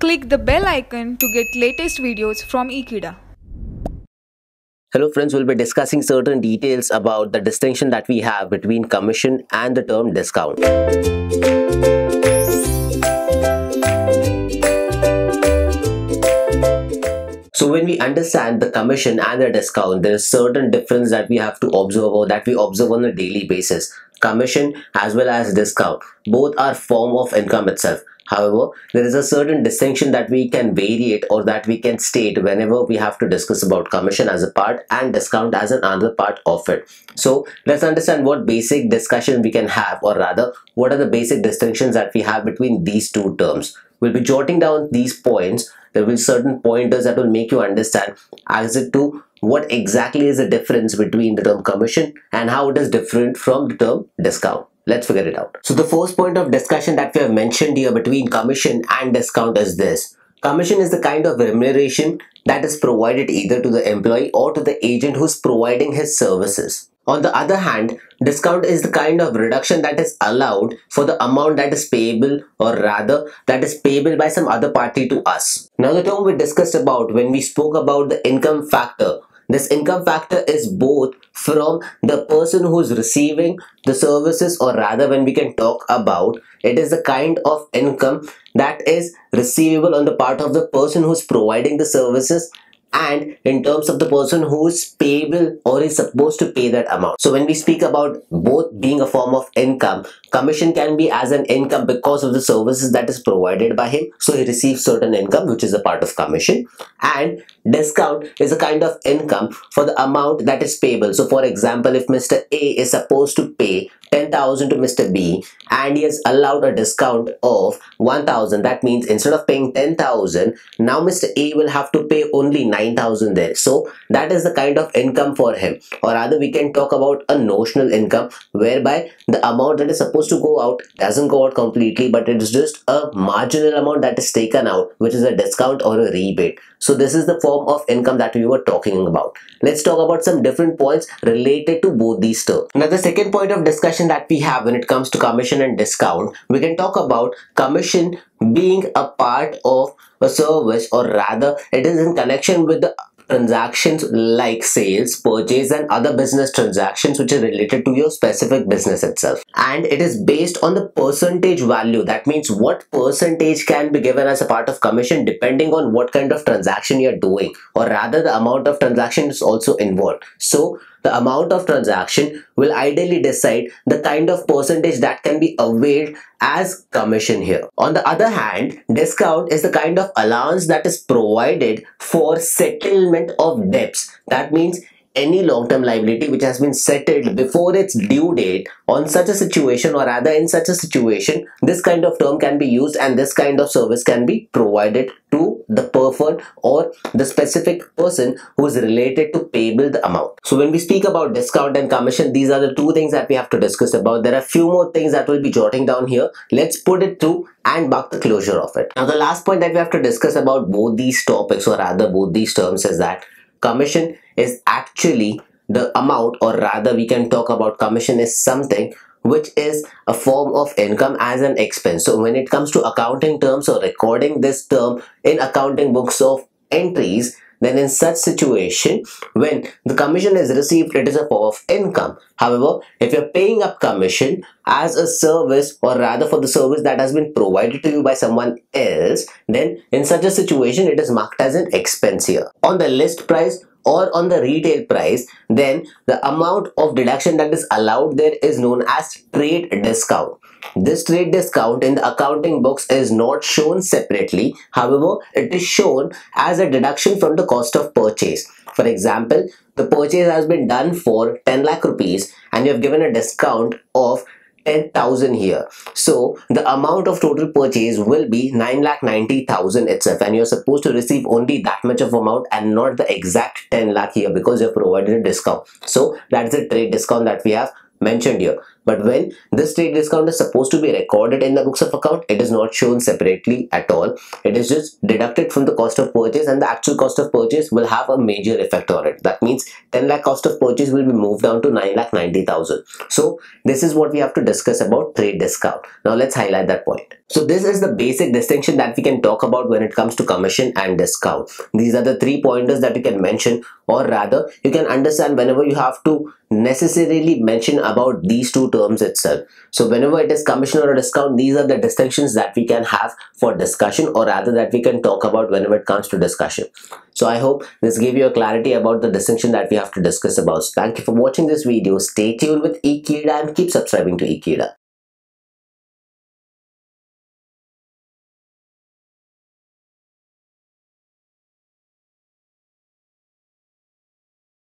Click the bell icon to get latest videos from Ekeeda. Hello friends, we'll be discussing certain details about the distinction that we have between commission and the term discount. So when we understand the commission and the discount, there is certain difference that we have to observe or that we observe on a daily basis. Commission as well as discount, both are form of income itself. However, there is a certain distinction that we can variate or that we can state whenever we have to discuss about commission as a part and discount as another part of it. So let's understand what basic discussion we can have or rather what are the basic distinctions that we have between these two terms. We'll be jotting down these points. There will be certain pointers that will make you understand as to what exactly is the difference between the term commission and how it is different from the term discount. Let's figure it out. So the first point of discussion that we have mentioned here between commission and discount is this. Commission is the kind of remuneration that is provided either to the employee or to the agent who's providing his services. On the other hand, discount is the kind of reduction that is allowed for the amount that is payable or rather that is payable by some other party to us. Now the term we discussed about when we spoke about the income factor this income factor is both from the person who's receiving the services or rather when we can talk about it is the kind of income that is receivable on the part of the person who's providing the services and in terms of the person who is payable or is supposed to pay that amount. So when we speak about both being a form of income, commission can be as an income because of the services that is provided by him. So he receives certain income which is a part of commission and discount is a kind of income for the amount that is payable. So for example, if Mr. A is supposed to pay 10,000 to Mr. B and he has allowed a discount of 1,000 that means instead of paying 10,000 now Mr. A will have to pay only 9,000 there so that is the kind of income for him or rather we can talk about a notional income whereby the amount that is supposed to go out doesn't go out completely but it is just a marginal amount that is taken out which is a discount or a rebate. So this is the form of income that we were talking about. Let's talk about some different points related to both these terms. Now the second point of discussion that we have when it comes to commission and discount, we can talk about commission being a part of a service or rather it is in connection with the transactions like sales, purchase and other business transactions which are related to your specific business itself. And it is based on the percentage value. That means what percentage can be given as a part of commission depending on what kind of transaction you're doing or rather the amount of transaction is also involved. So the amount of transaction will ideally decide the kind of percentage that can be availed as commission here. On the other hand, discount is the kind of allowance that is provided for settlement of debts. That means any long-term liability which has been settled before its due date on such a situation or rather in such a situation this kind of term can be used and this kind of service can be provided to the person or the specific person who is related to payable the amount. So when we speak about discount and commission these are the two things that we have to discuss about. There are a few more things that we'll be jotting down here. Let's put it through and mark the closure of it. Now the last point that we have to discuss about both these topics or rather both these terms is that commission is actually the amount or rather we can talk about commission is something which is a form of income as an expense. So when it comes to accounting terms or recording this term in accounting books of entries, then in such situation, when the commission is received, it is a form of income. However, if you're paying up commission as a service or rather for the service that has been provided to you by someone else, then in such a situation, it is marked as an expense here. On the list price, or on the retail price then the amount of deduction that is allowed there is known as trade discount this trade discount in the accounting books is not shown separately however it is shown as a deduction from the cost of purchase for example the purchase has been done for 10 lakh rupees and you have given a discount of 10,000 here. So the amount of total purchase will be 9,90,000 itself and you're supposed to receive only that much of amount and not the exact 10 lakh here because you've provided a discount. So that is the trade discount that we have mentioned here. But when this trade discount is supposed to be recorded in the books of account, it is not shown separately at all. It is just deducted from the cost of purchase and the actual cost of purchase will have a major effect on it. That means 10 lakh cost of purchase will be moved down to 9 lakh 90,000. So this is what we have to discuss about trade discount. Now let's highlight that point. So this is the basic distinction that we can talk about when it comes to commission and discount. These are the three pointers that you can mention or rather you can understand whenever you have to necessarily mention about these two terms itself. So whenever it is commission or a discount, these are the distinctions that we can have for discussion or rather that we can talk about whenever it comes to discussion. So I hope this gave you a clarity about the distinction that we have to discuss about. So thank you for watching this video. Stay tuned with Ekeeda and keep subscribing to Ekeeda.